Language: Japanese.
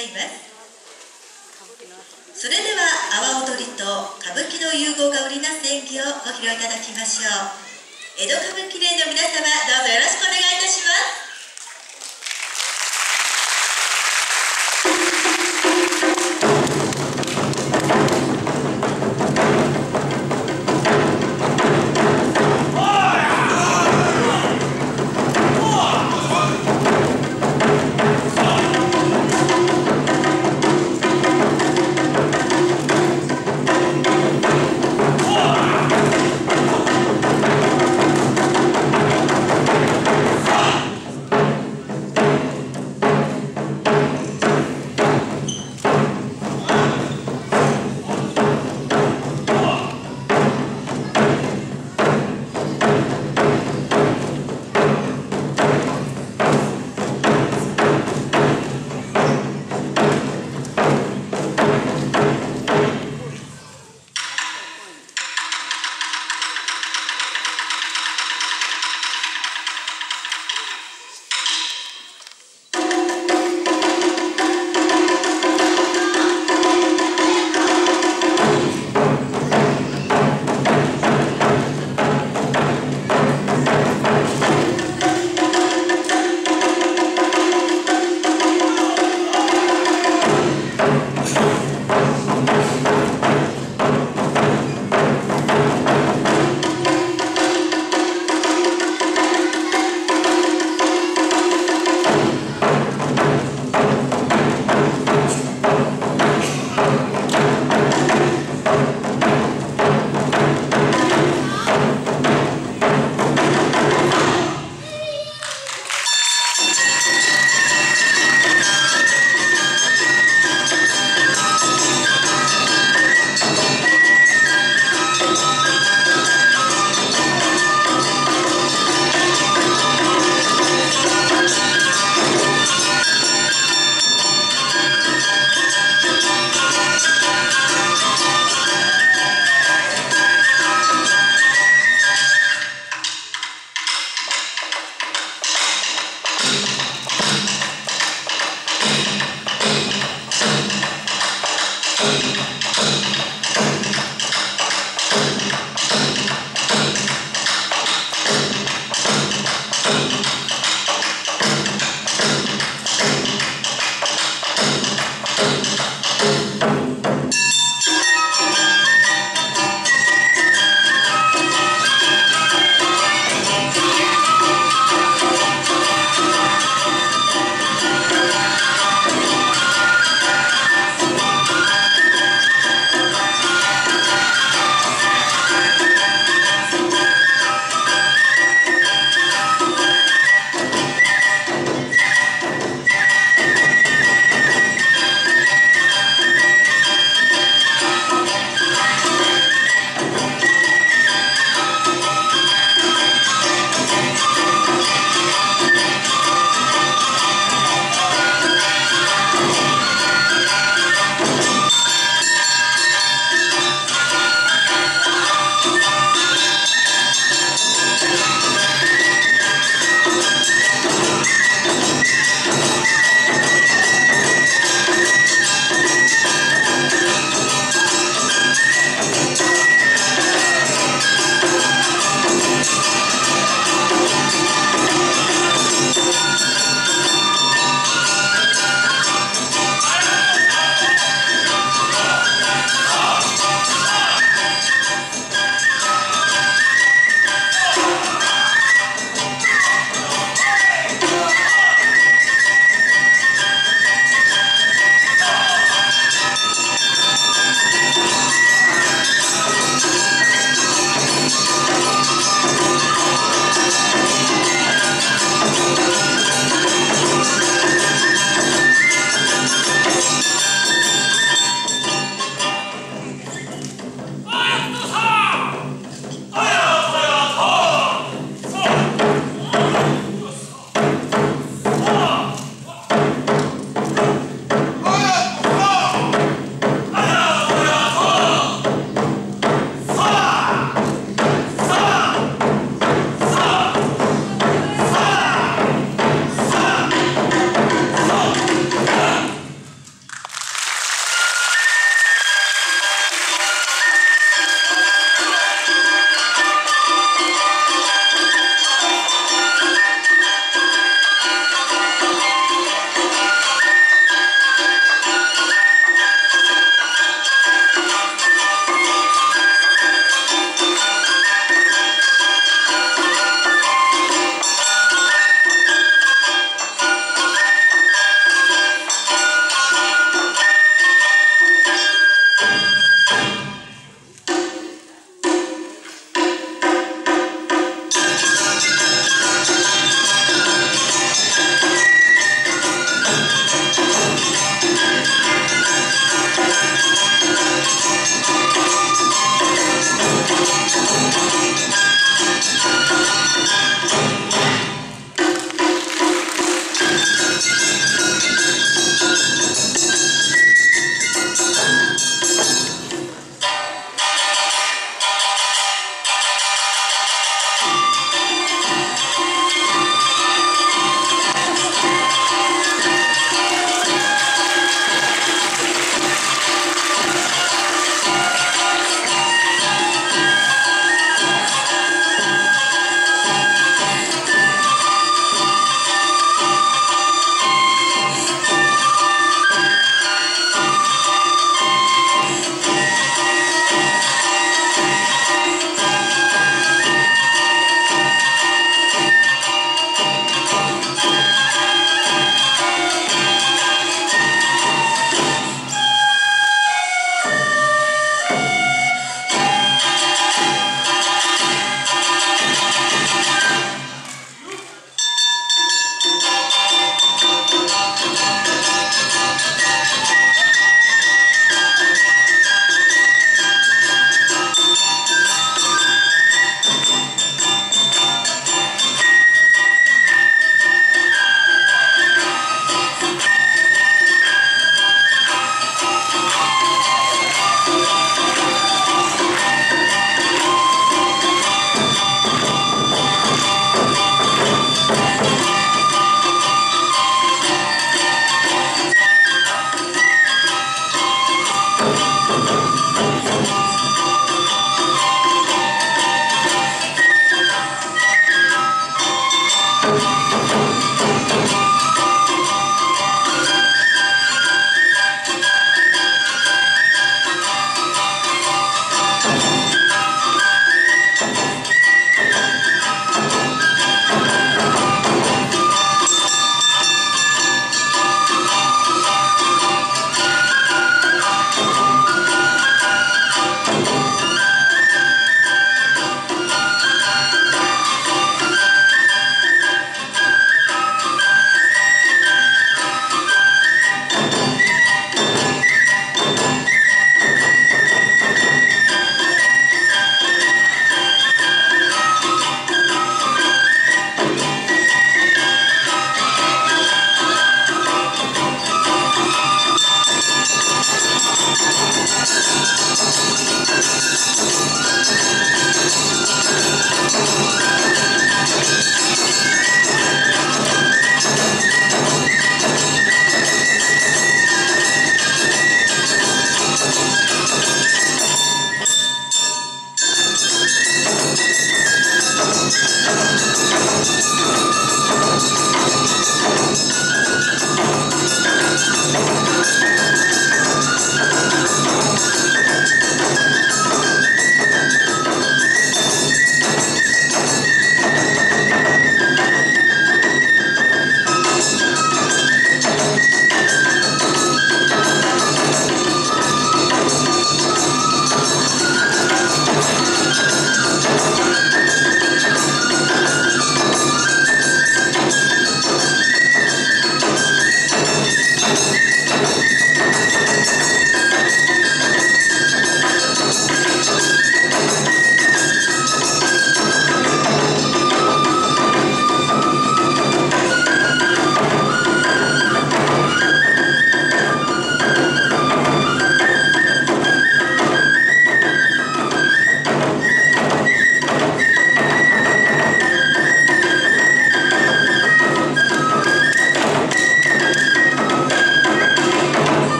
います。それでは阿波踊りと歌舞伎の融合が織りなす演技をご披露いただきましょう。江戸歌舞伎連の皆様どうぞよろしくお願いいたします。